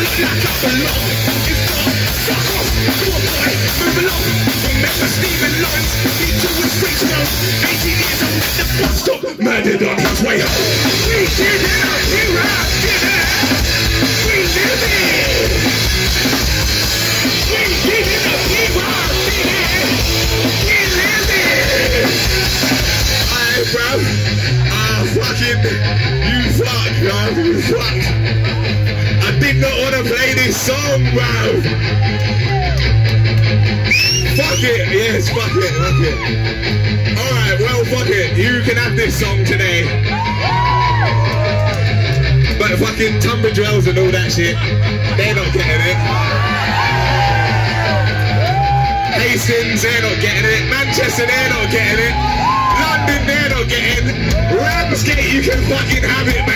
look like I belong. If not, fuck off. On, boy, move along. Remember Stephen Lawrence? He too was preached on. 18 years old at the bus stop, his way home. We did it, we it, we it. We did it, it, it. Alright, bro. Ah, fucking, you fuck, bro, you fuck. To play this song, bro. Fuck it, yes, fuck it, fuck it. Alright, well, fuck it. You can have this song today. But fucking Tunbridge Wells and all that shit, they're not getting it. Hastings, they're not getting it. Manchester, they're not getting it. London, they're not getting it. Ramsgate, you can fucking have it,